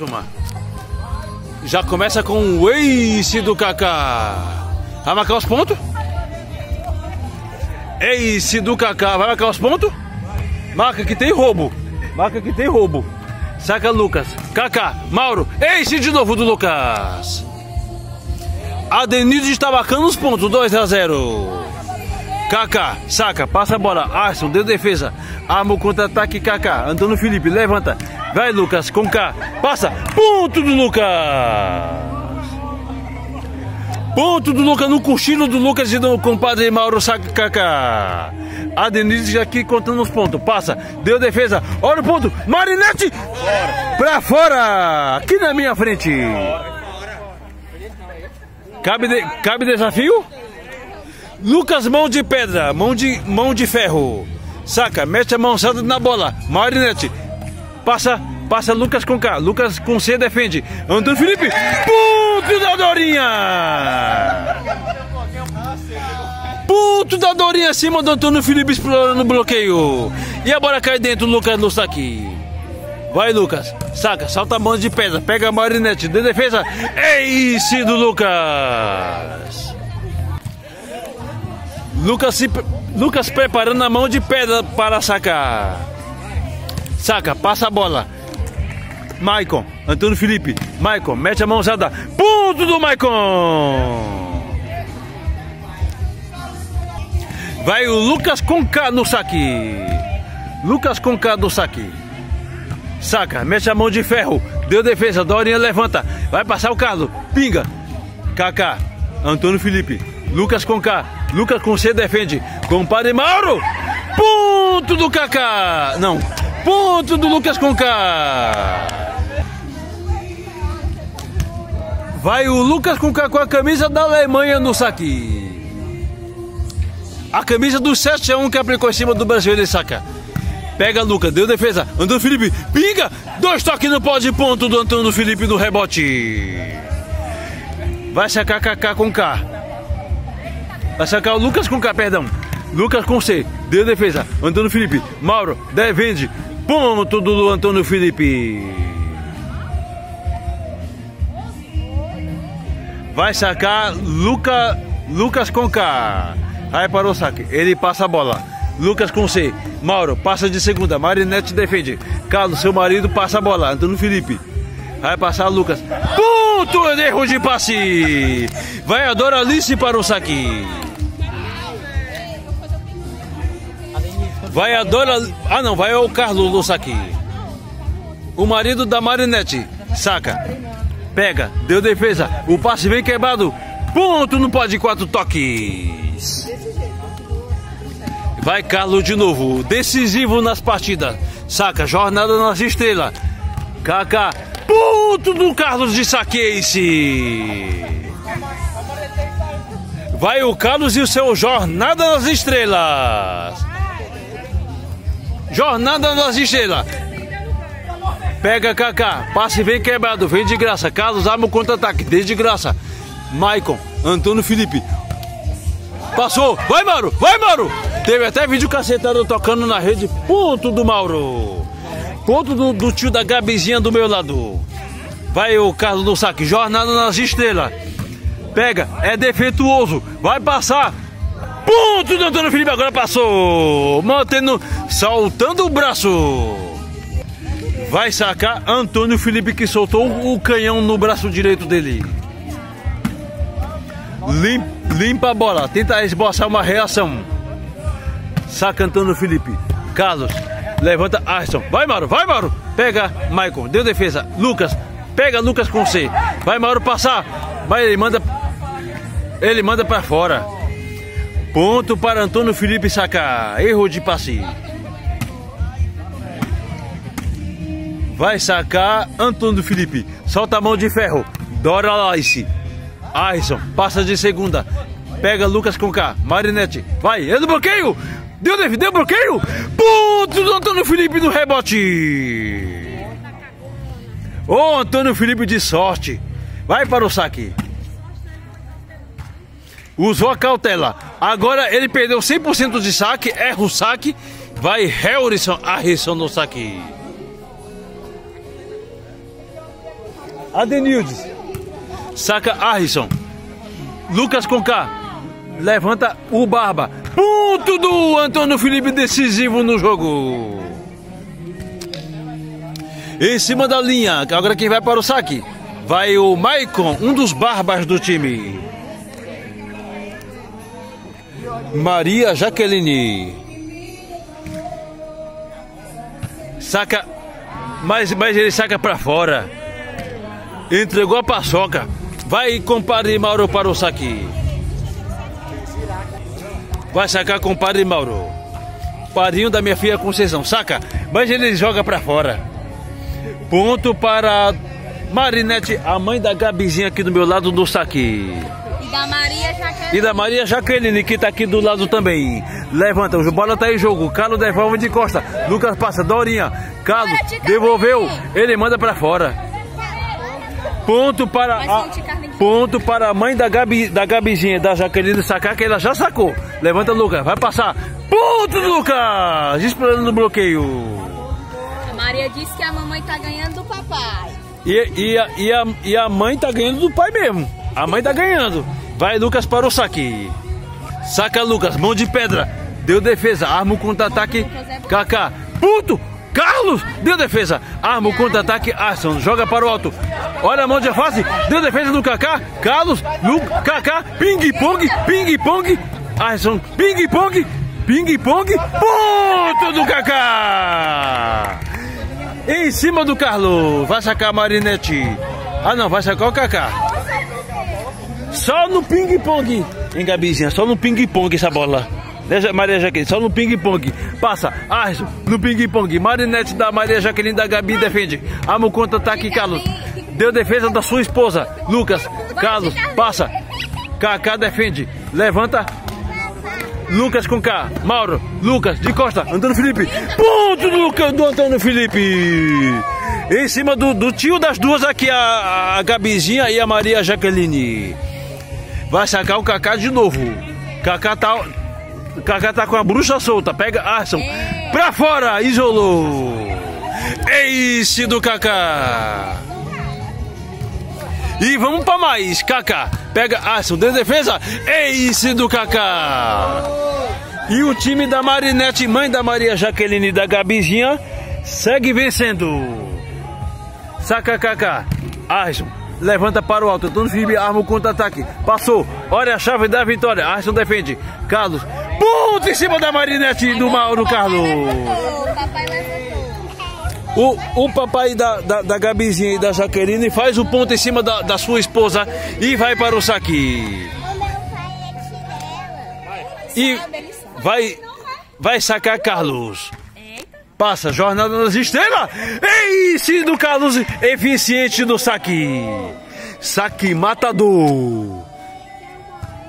Uma. Já começa com o ace do Kaká. Vai marcar os pontos? Ace do Kaká. Vai marcar os pontos? Marca que tem roubo. Marca que tem roubo. Saca Lucas. Kaká. Mauro. Ace de novo do Lucas. A Denise está marcando os pontos. 2 a 0. Kaká, saca, passa a bola. Arson, deu defesa. Arma o contra-ataque, Kaká. Antônio Felipe, levanta. Vai, Lucas, com K. Passa. Ponto do Lucas. Ponto do Lucas no cochilo do Lucas e do compadre Mauro Saca Kaká. A Denise aqui contando os pontos. Passa. Deu defesa. Olha o ponto. Marinete. Pra fora. Aqui na minha frente. Cabe, de, cabe desafio? Lucas mão de pedra, mão de, mão de ferro. Saca, mete a mãozada na bola. Marinete. Passa, passa Lucas com K. Lucas com C defende. Antônio Felipe. Ponto da Dorinha. Ponto da Dorinha acima do Antônio Felipe explorando o bloqueio. E a bola cai dentro, Lucas saque. Vai, Lucas. Saca, salta a mão de pedra. Pega a Marinete. De defesa. Ace do Lucas. Lucas, se, Lucas preparando a mão de pedra para sacar. Saca, passa a bola. Maicon, Antônio Felipe. Maicon, mete a mãozada. Ponto do Maicon. Vai o Lucas K no saque. Lucas K no saque. Saca, mete a mão de ferro. Deu defesa, Dorinha levanta. Vai passar o Carlos. Pinga. Kaká, Antônio Felipe. Lucas K. Lucas com C defende. Compadre Mauro. Ponto do Kaká. Não. Ponto do Lucas com K. Vai o Lucas com K com a camisa da Alemanha no saque. A camisa do 7 a 1 que aplicou em cima do Brasil ele saca. Pega Lucas, deu defesa. Antônio Felipe, pinga. Dois toques no pó de ponto do Antônio Felipe no rebote. Vai sacar Kaká com K. Vai sacar o Lucas com K, perdão. Lucas com C. Deu defesa. Antônio Felipe. Mauro. Defende. Ponto do Antônio Felipe. Vai sacar Luca, Lucas com K. Aí parou o saque. Ele passa a bola. Lucas com C. Mauro passa de segunda. Marinete defende. Carlos, seu marido, passa a bola. Antônio Felipe. Vai passar Lucas. Ponto! Erro de passe. Vai a Doralice para o saque. Vai a Dora. Ah, não, vai o Carlos saque. O marido da Marinete. Saca. Pega. Deu defesa. O passe vem quebrado. Ponto no pode quatro toques. Vai Carlos de novo. Decisivo nas partidas. Saca. Jornada nas estrelas. Kaká. Ponto do Carlos de saqueice. Vai o Carlos e o seu Jornada nas Estrelas. Jornada nas Estrelas. Pega Kaká, passe vem quebrado, vem de graça. Carlos arma o contra-ataque, desde graça. Maicon, Antônio Felipe. Passou, vai Mauro, vai Mauro. Teve até vídeo cacetado tocando na rede. Ponto do Mauro. Ponto do, do tio da Gabizinha do meu lado. Vai o Carlos do saque, jornada nas estrelas. Pega, é defeituoso, vai passar. Ponto do Antônio Felipe, agora passou. Mantendo, soltando o braço. Vai sacar Antônio Felipe que soltou o canhão no braço direito dele. Limpa, limpa a bola, tenta esboçar uma reação. Saca Antônio Felipe. Carlos, levanta Arson. Vai, Mauro, vai, Mauro. Pega, Michael, deu defesa. Lucas, pega Lucas com C. Vai, Mauro, passar. Vai, ele manda. Ele manda para fora. Ponto para Antônio Felipe sacar. Erro de passe. Vai sacar Antônio Felipe. Solta a mão de ferro. Dora Laice. Arson, passa de segunda. Pega Lucas com K. Marinete. Vai, é do bloqueio. Deu, deu bloqueio. Ponto do Antônio Felipe no rebote. Ô Antônio Felipe de sorte. Vai para o saque. Usou a cautela. Agora ele perdeu 100% de saque. Erra o saque. Vai Harrison Harrison no saque. Adenildes. Saca Harrison. Lucas com K. Levanta o Barba. Ponto do Antônio Felipe decisivo no jogo. Em cima da linha, agora quem vai para o saque? Vai o Maicon, um dos barbas do time. Maria Jaqueline. Saca, mas, mas ele saca para fora. Entregou a paçoca. Vai, compadre Mauro, para o saque. Vai sacar compadre Mauro. Parinho da minha filha Conceição. Saca, mas ele joga para fora. Ponto para Marinete, a mãe da Gabizinha aqui do meu lado do saque. E da Maria Jaqueline. E da Maria Jaqueline, que tá aqui do lado também. Levanta, o bola tá em jogo. Carlos devolve de costa. Lucas passa, Dorinha. Carlos devolveu. Ele manda para fora. Ponto para a, ponto para a mãe da Gabi, da Gabizinha, da Jaqueline sacar, que ela já sacou. Levanta, Lucas. Vai passar. Ponto, Lucas! Explorando no bloqueio. A Maria disse que a mamãe tá ganhando do papai. E, e, a, e, a, e a mãe tá ganhando do pai mesmo. A mãe tá ganhando. Vai, Lucas, para o saque. Saca, Lucas. Mão de pedra. Deu defesa. Arma o contra-ataque. Kaká. Puto! Carlos! Deu defesa. Arma o contra-ataque. Arson. Joga para o alto. Olha a mão de face. Deu defesa do Kaká. Carlos. Lu, Kaká. Ping-pong. Ping-pong. Arson. Ping-pong. Ping-pong. Ponto do Kaká! Em cima do Carlos. Vai sacar a Marinete. Ah, não. Vai sacar o Kaká. Só no ping-pong. Hein, Gabizinha? Só no ping-pong essa bola. Deixa Maria Jaqueline, só no ping-pong. Passa, Arson, no ping-pong. Marinete da Maria Jaqueline da Gabi defende. Amo contra-ataque, Carlos. Deu defesa da sua esposa. Lucas, Carlos, passa. Kaká defende. Levanta. Lucas com K. Mauro, Lucas, de costa. Antônio Felipe. Ponto do Lucas do Antônio Felipe. Em cima do, do tio das duas aqui, a, a Gabizinha e a Maria Jaqueline. Vai sacar o Kaká de novo. Kaká tá, Kaká tá com a bruxa solta. Pega Arson. Pra fora. Isolou. Ace do Kaká. E vamos pra mais. Kaká. Pega Arson. De defesa. Ace do Kaká. E o time da Marinete, mãe da Maria Jaqueline e da Gabizinha, segue vencendo. Saca Kaká. Arson. Levanta para o alto. Antônio Felipe arma o contra-ataque. Passou. Olha a chave da vitória. Arson defende. Carlos. Ponto em cima da Marinete do Mauro Carlos. O. O, o papai da, da, da Gabizinha e da Jaqueline faz o ponto em cima da, da sua esposa e vai para o saque. E Sabe, ele sabe. vai, vai sacar Carlos. Passa, Jornada das Estrelas. Ace do Carlos, eficiente no saque. Saque matador.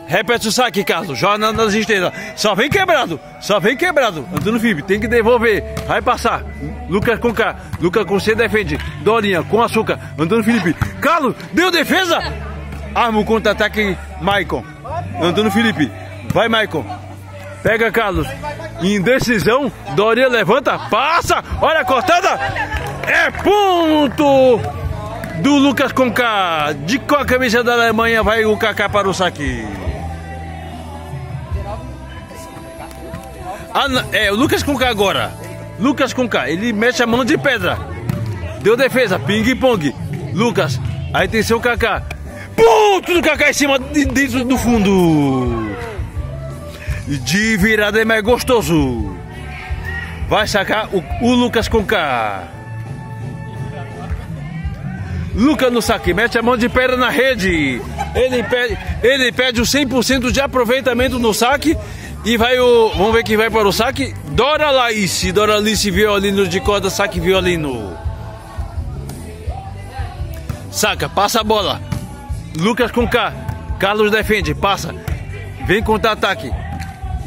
Repete o saque, Carlos. Jornada das Estrelas. Só vem quebrado. Só vem quebrado. Antônio Felipe, tem que devolver. Vai passar. Lucas com K. Lucas com C defende. Dorinha com açúcar. Antônio Felipe. Carlos, deu defesa. Arma o contra-ataque, Maicon. Antônio Felipe. Vai, Maicon. Pega Carlos. Indecisão. Dorinha levanta. Passa. Olha a cortada. É ponto do Lucas K. De qual camisa da Alemanha vai o Kaká para o saque? Ah, é o Lucas K agora. Lucas K. Ele mete a mão de pedra. Deu defesa. Ping pong. Lucas. Aí tem seu Kaká. Ponto do Kaká em cima de dentro do fundo. De virada é mais gostoso. Vai sacar o, o Lucas com K. Lucas no saque, mete a mão de pedra na rede. Ele pede, ele pede o 100% de aproveitamento no saque. E vai o. Vamos ver quem vai para o saque. Dora Laís. Dora Laís violino de corda, saque violino. Saca, passa a bola. Lucas com K. Carlos defende, passa. Vem contra-ataque.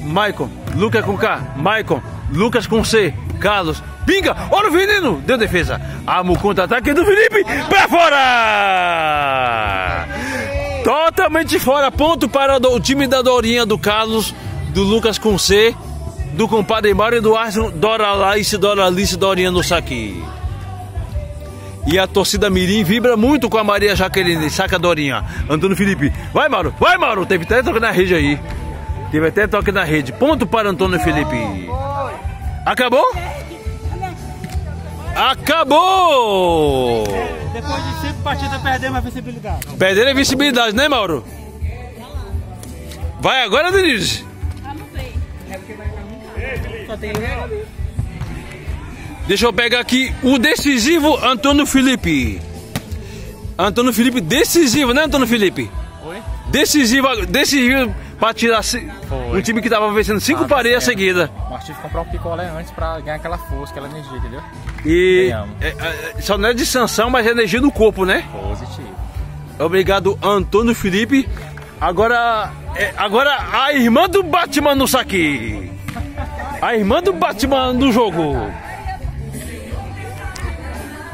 Maicon, Lucas com K. Maicon, Lucas com C. Carlos, pinga, olha o veneno, deu defesa. Arma o contra-ataque do Felipe, pra fora! Totalmente fora, ponto para o time da Dorinha, do Carlos, do Lucas com C, do compadre Mário e do Arson, Dora Alice, Dora Alice, Dorinha no saque. E a torcida Mirim vibra muito com a Maria Jaqueline, sacadorinha. Antônio Felipe. Vai, Mauro. Vai, Mauro. Teve toque na rede aí. Teve até toque na rede. Ponto para Antônio Felipe. Acabou? Acabou! Depois de cinco partidas perdemos a visibilidade. Perderam a visibilidade, né, Mauro? Vai agora, Denise. Só tem Deixa eu pegar aqui o decisivo Antônio Felipe. Antônio Felipe decisivo, né, Antônio Felipe? Oi? Decisivo, decisivo pra tirar Foi. um time que tava vencendo cinco pareias vencendo. seguidas. Mas tive que comprar um picolé antes pra ganhar aquela força, aquela energia, entendeu? E é, é, só não é de sanção, mas é energia do corpo, né? Positivo. Obrigado, Antônio Felipe. Agora, é, agora a irmã do Batman no saque. A irmã do Batman no jogo.